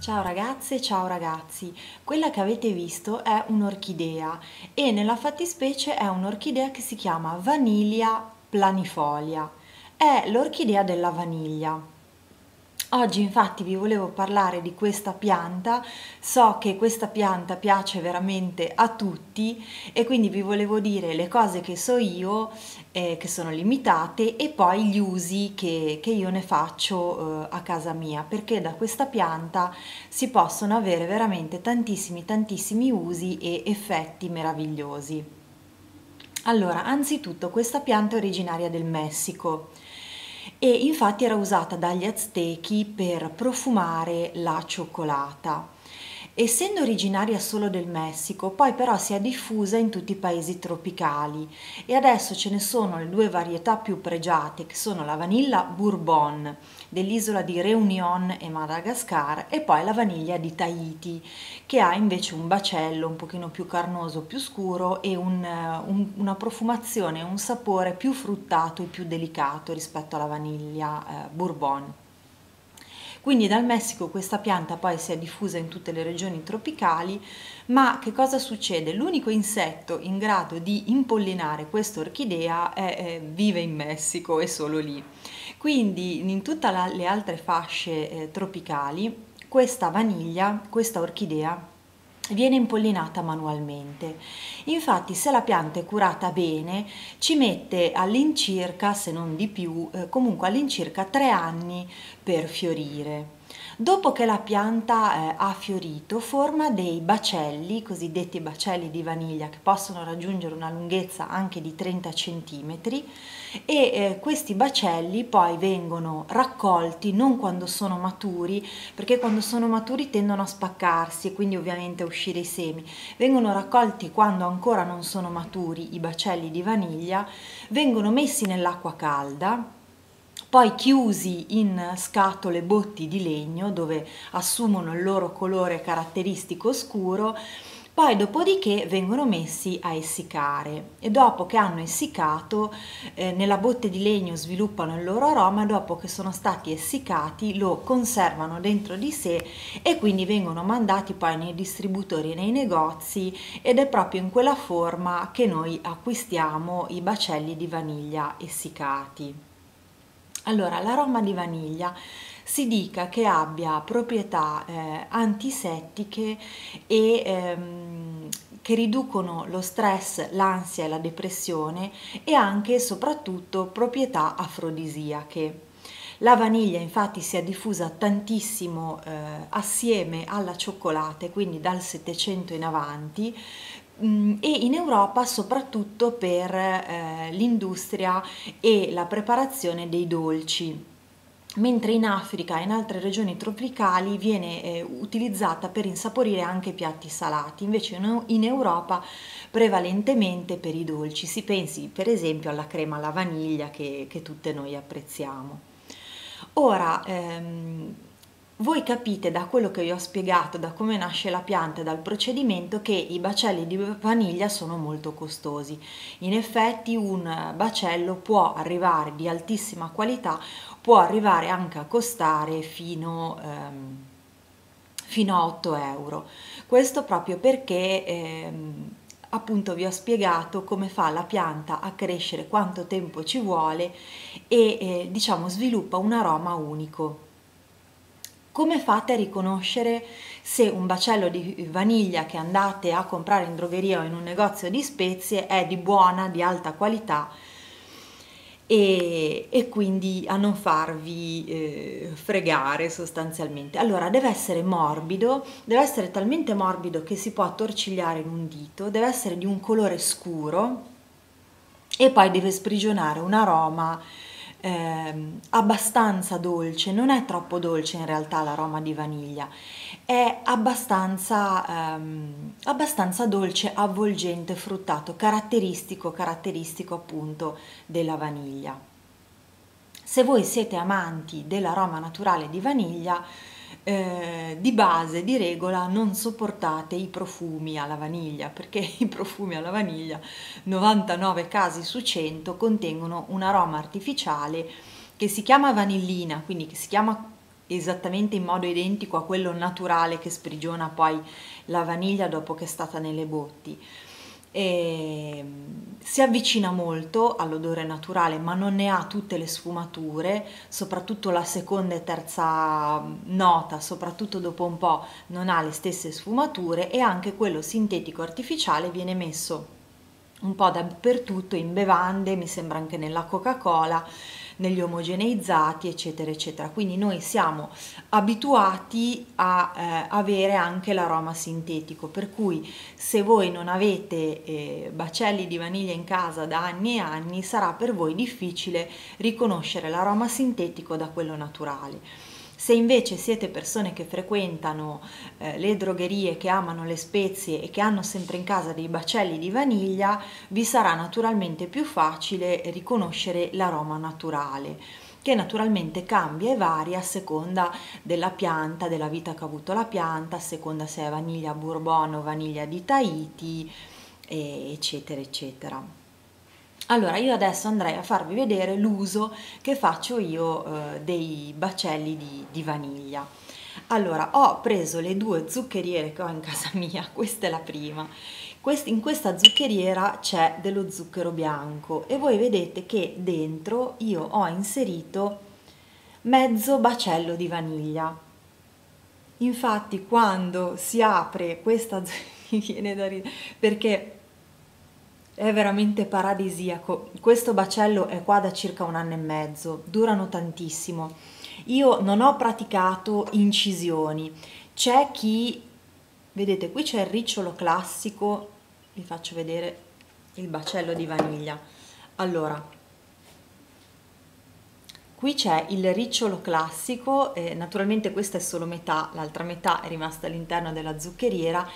Ciao ragazze, ciao ragazzi, quella che avete visto è un'orchidea e nella fattispecie è un'orchidea che si chiama Vaniglia planifolia, è l'orchidea della vaniglia. Oggi infatti vi volevo parlare di questa pianta, so che questa pianta piace veramente a tutti e quindi vi volevo dire le cose che so io, eh, che sono limitate, e poi gli usi che, che io ne faccio eh, a casa mia, perché da questa pianta si possono avere veramente tantissimi tantissimi usi e effetti meravigliosi. Allora, anzitutto questa pianta è originaria del Messico e infatti era usata dagli aztechi per profumare la cioccolata. Essendo originaria solo del Messico, poi però si è diffusa in tutti i paesi tropicali e adesso ce ne sono le due varietà più pregiate che sono la vanilla Bourbon dell'isola di Réunion e Madagascar e poi la vaniglia di Tahiti che ha invece un bacello un pochino più carnoso, più scuro e un, un, una profumazione, un sapore più fruttato e più delicato rispetto alla vaniglia eh, Bourbon. Quindi dal Messico questa pianta poi si è diffusa in tutte le regioni tropicali, ma che cosa succede? L'unico insetto in grado di impollinare questa orchidea è, è, vive in Messico e solo lì. Quindi in tutte le altre fasce eh, tropicali questa vaniglia, questa orchidea viene impollinata manualmente. Infatti se la pianta è curata bene ci mette all'incirca, se non di più, eh, comunque all'incirca tre anni per fiorire. Dopo che la pianta eh, ha fiorito forma dei bacelli, cosiddetti bacelli di vaniglia, che possono raggiungere una lunghezza anche di 30 cm e eh, questi bacelli poi vengono raccolti non quando sono maturi, perché quando sono maturi tendono a spaccarsi e quindi ovviamente a uscire i semi, vengono raccolti quando ancora non sono maturi i bacelli di vaniglia, vengono messi nell'acqua calda poi chiusi in scatole botti di legno dove assumono il loro colore caratteristico scuro, poi dopodiché vengono messi a essiccare e dopo che hanno essiccato eh, nella botte di legno sviluppano il loro aroma, dopo che sono stati essiccati lo conservano dentro di sé e quindi vengono mandati poi nei distributori e nei negozi ed è proprio in quella forma che noi acquistiamo i bacelli di vaniglia essiccati. Allora, l'aroma di vaniglia si dica che abbia proprietà eh, antisettiche e ehm, che riducono lo stress, l'ansia e la depressione e anche e soprattutto proprietà afrodisiache. La vaniglia infatti si è diffusa tantissimo eh, assieme alla cioccolata, quindi dal 700 in avanti, e in Europa soprattutto per eh, l'industria e la preparazione dei dolci mentre in Africa e in altre regioni tropicali viene eh, utilizzata per insaporire anche piatti salati, invece in, in, Europa prevalentemente per i dolci. Si pensi per esempio alla crema alla vaniglia che, che tutte noi apprezziamo. Ora, ehm, voi capite da quello che vi ho spiegato, da come nasce la pianta e dal procedimento, che i bacelli di vaniglia sono molto costosi. In effetti un bacello può arrivare di altissima qualità, può arrivare anche a costare fino, ehm, fino a 8 euro. Questo proprio perché ehm, appunto vi ho spiegato come fa la pianta a crescere, quanto tempo ci vuole e eh, diciamo sviluppa un aroma unico. Come fate a riconoscere se un bacello di vaniglia che andate a comprare in drogheria o in un negozio di spezie è di buona, di alta qualità e, e quindi a non farvi eh, fregare sostanzialmente? Allora deve essere morbido, deve essere talmente morbido che si può attorcigliare in un dito, deve essere di un colore scuro e poi deve sprigionare un aroma eh, abbastanza dolce, non è troppo dolce in realtà l'aroma di vaniglia, è abbastanza, ehm, abbastanza dolce, avvolgente, fruttato, caratteristico, caratteristico appunto della vaniglia. Se voi siete amanti dell'aroma naturale di vaniglia, eh, di base, di regola, non sopportate i profumi alla vaniglia, perché i profumi alla vaniglia, 99 casi su 100, contengono un aroma artificiale che si chiama vanillina, quindi che si chiama esattamente in modo identico a quello naturale che sprigiona poi la vaniglia dopo che è stata nelle botti. E si avvicina molto all'odore naturale ma non ne ha tutte le sfumature, soprattutto la seconda e terza nota, soprattutto dopo un po' non ha le stesse sfumature e anche quello sintetico artificiale viene messo un po' dappertutto in bevande, mi sembra anche nella Coca-Cola negli omogeneizzati, eccetera, eccetera. Quindi noi siamo abituati a eh, avere anche l'aroma sintetico, per cui se voi non avete eh, bacelli di vaniglia in casa da anni e anni, sarà per voi difficile riconoscere l'aroma sintetico da quello naturale. Se invece siete persone che frequentano eh, le drogherie, che amano le spezie e che hanno sempre in casa dei bacelli di vaniglia, vi sarà naturalmente più facile riconoscere l'aroma naturale che naturalmente cambia e varia a seconda della pianta, della vita che ha avuto la pianta, a seconda se è vaniglia bourbon o vaniglia di Tahiti, eccetera, eccetera. Allora, io adesso andrei a farvi vedere l'uso che faccio io eh, dei bacelli di, di vaniglia. Allora, ho preso le due zuccheriere che ho in casa mia, questa è la prima. in questa zuccheriera c'è dello zucchero bianco e voi vedete che dentro io ho inserito mezzo bacello di vaniglia. Infatti quando si apre questa viene da ridere perché è veramente paradisiaco. Questo bacello è qua da circa un anno e mezzo, durano tantissimo. Io non ho praticato incisioni. C'è chi, vedete, qui c'è il ricciolo classico, vi faccio vedere il bacello di vaniglia. Allora, qui c'è il ricciolo classico, eh, naturalmente questa è solo metà, l'altra metà è rimasta all'interno della zuccheriera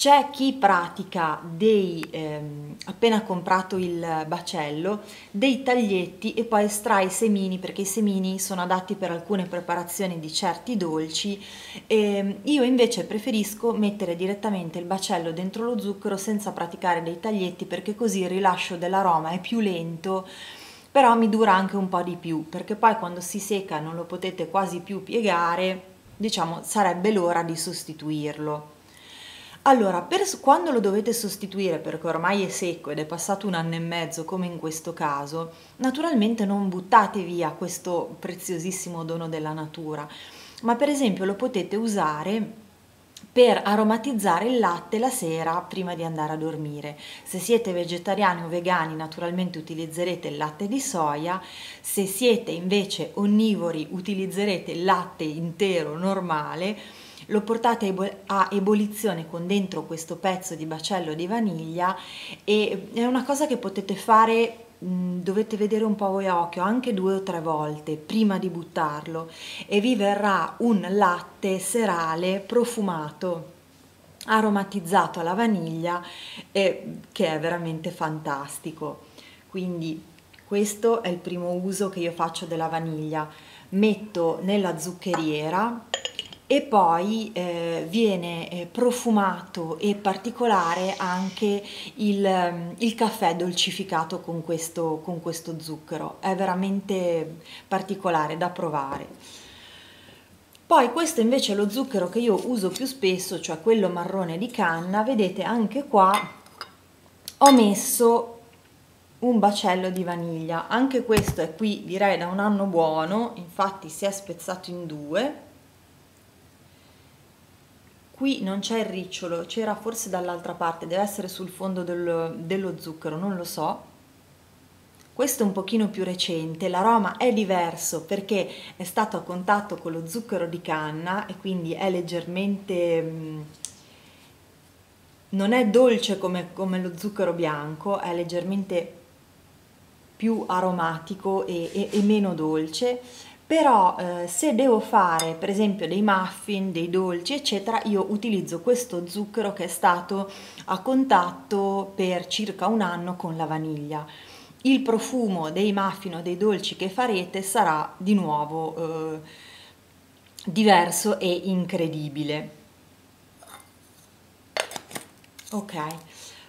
c'è chi pratica dei, ehm, appena comprato il bacello, dei taglietti e poi estrae i semini perché i semini sono adatti per alcune preparazioni di certi dolci. E ehm, io invece preferisco mettere direttamente il bacello dentro lo zucchero senza praticare dei taglietti perché così il rilascio dell'aroma è più lento però mi dura anche un po' di più perché poi quando si secca non lo potete quasi più piegare diciamo sarebbe l'ora di sostituirlo. Allora, per, quando lo dovete sostituire perché ormai è secco ed è passato un anno e mezzo, come in questo caso, naturalmente non buttate via questo preziosissimo dono della natura, ma per esempio lo potete usare per aromatizzare il latte la sera prima di andare a dormire. Se siete vegetariani o vegani naturalmente utilizzerete il latte di soia, se siete invece onnivori utilizzerete il latte intero normale lo portate a ebollizione con dentro questo pezzo di bacello di vaniglia e è una cosa che potete fare dovete vedere un po' voi a occhio anche due o tre volte prima di buttarlo e vi verrà un latte serale profumato aromatizzato alla vaniglia eh, che è veramente fantastico. Quindi questo è il primo uso che io faccio della vaniglia. Metto nella zuccheriera e poi eh, viene eh, profumato e particolare anche il, mm, il caffè dolcificato con questo, con questo zucchero, è veramente particolare da provare. Poi questo invece è lo zucchero che io uso più spesso, cioè quello marrone di canna, vedete anche qua ho messo un bacello di vaniglia, anche questo è qui direi da un anno buono, infatti si è spezzato in due, qui non c'è il ricciolo, c'era forse dall'altra parte, deve essere sul fondo del, dello zucchero, non lo so. Questo è un pochino più recente, l'aroma è diverso perché è stato a contatto con lo zucchero di canna e quindi è leggermente... Mm, non è dolce come, come lo zucchero bianco, è leggermente più aromatico e, e, e meno dolce però eh, se devo fare per esempio dei muffin, dei dolci eccetera io utilizzo questo zucchero che è stato a contatto per circa un anno con la vaniglia. Il profumo dei muffin o dei dolci che farete sarà di nuovo eh, diverso e incredibile. Ok.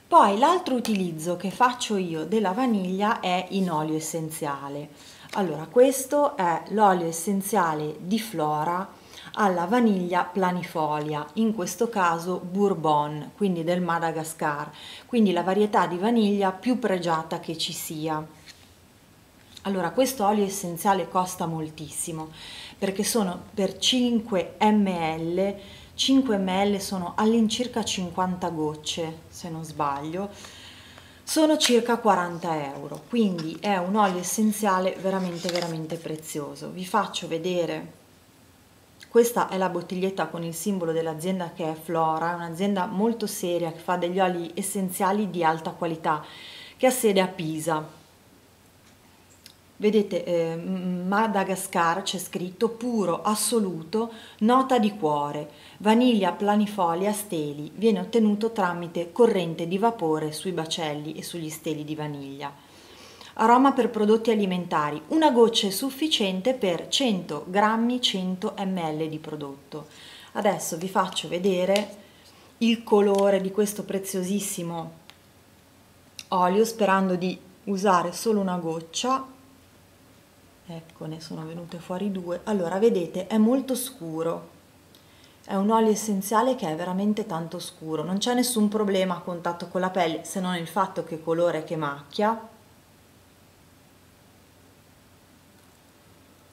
Poi l'altro utilizzo che faccio io della vaniglia è in olio essenziale Allora, questo è l'olio essenziale di Flora alla vaniglia planifolia, in questo caso Bourbon, quindi del Madagascar, quindi la varietà di vaniglia più pregiata che ci sia. Allora, questo olio essenziale costa moltissimo perché sono per 5 ml, 5 ml sono all'incirca 50 gocce, se non sbaglio, sono circa 40 euro, quindi è un olio essenziale veramente veramente prezioso. Vi faccio vedere questa è la bottiglietta con il simbolo dell'azienda che è Flora, un'azienda molto seria che fa degli oli essenziali di alta qualità, che ha sede a Pisa. Vedete, eh, Madagascar c'è scritto puro, assoluto, nota di cuore, vaniglia planifolia steli, viene ottenuto tramite corrente di vapore sui bacelli e sugli steli di vaniglia. Aroma per prodotti alimentari, una goccia è sufficiente per 100 grammi 100 ml di prodotto. Adesso vi faccio vedere il colore di questo preziosissimo olio sperando di usare solo una goccia ecco ne sono venute fuori due. Allora vedete è molto scuro. È un olio essenziale che è veramente tanto scuro. Non c'è nessun problema a contatto con la pelle se non il fatto che colore che macchia.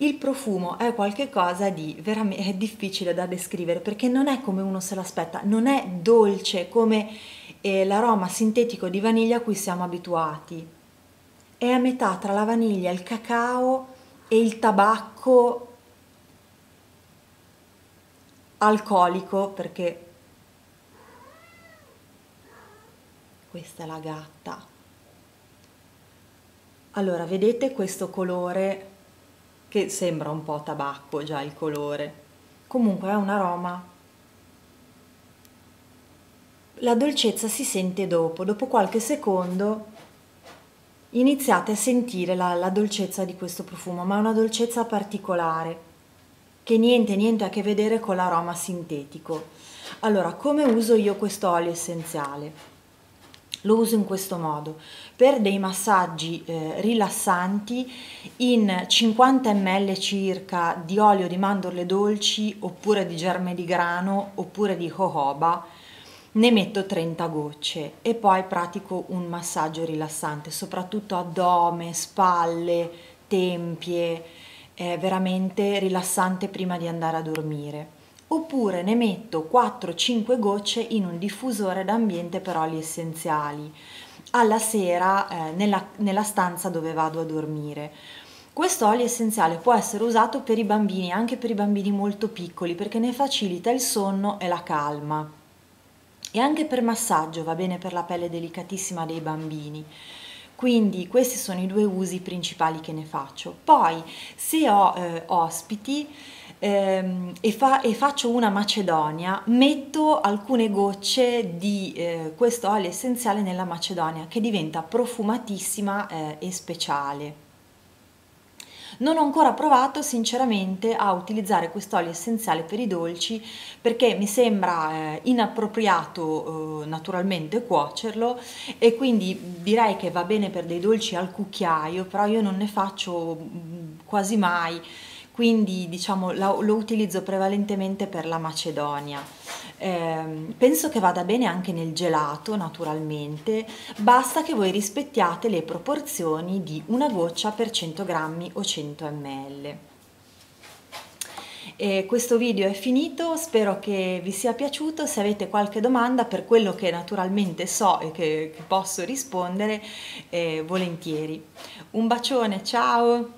Il profumo è qualcosa di veramente difficile da descrivere perché non è come uno se l'aspetta, non è dolce come eh, l'aroma sintetico di vaniglia a cui siamo abituati. È a metà tra la vaniglia, il cacao e il tabacco alcolico perché questa è la gatta. Allora, vedete questo colore che sembra un po' tabacco già il colore. Comunque è un aroma. La dolcezza si sente dopo, dopo qualche secondo iniziate a sentire la, la dolcezza di questo profumo, ma è una dolcezza particolare che niente niente a che vedere con l'aroma sintetico. Allora, come uso io questo olio essenziale? Lo uso in questo modo, per dei massaggi eh, rilassanti in 50 ml circa di olio di mandorle dolci oppure di germe di grano oppure di jojoba, ne metto 30 gocce e poi pratico un massaggio rilassante, soprattutto addome, spalle, tempie, è veramente rilassante prima di andare a dormire oppure ne metto 4-5 gocce in un diffusore d'ambiente per oli essenziali alla sera eh, nella, nella stanza dove vado a dormire. Questo olio essenziale può essere usato per i bambini, anche per i bambini molto piccoli, perché ne facilita il sonno e la calma. E anche per massaggio va bene per la pelle delicatissima dei bambini. Quindi questi sono i due usi principali che ne faccio. Poi se ho eh, ospiti ehm, e, fa, e, faccio una macedonia, metto alcune gocce di eh, questo olio essenziale nella macedonia che diventa profumatissima eh, e speciale. Non ho ancora provato sinceramente a utilizzare quest'olio essenziale per i dolci perché mi sembra eh, inappropriato eh, naturalmente cuocerlo e quindi direi che va bene per dei dolci al cucchiaio, però io non ne faccio mm, quasi mai quindi diciamo lo, lo utilizzo prevalentemente per la Macedonia. Eh, penso che vada bene anche nel gelato naturalmente, basta che voi rispettiate le proporzioni di una goccia per 100 grammi o 100 ml. E questo video è finito, spero che vi sia piaciuto, se avete qualche domanda per quello che naturalmente so e che, che posso rispondere, eh, volentieri. Un bacione, ciao!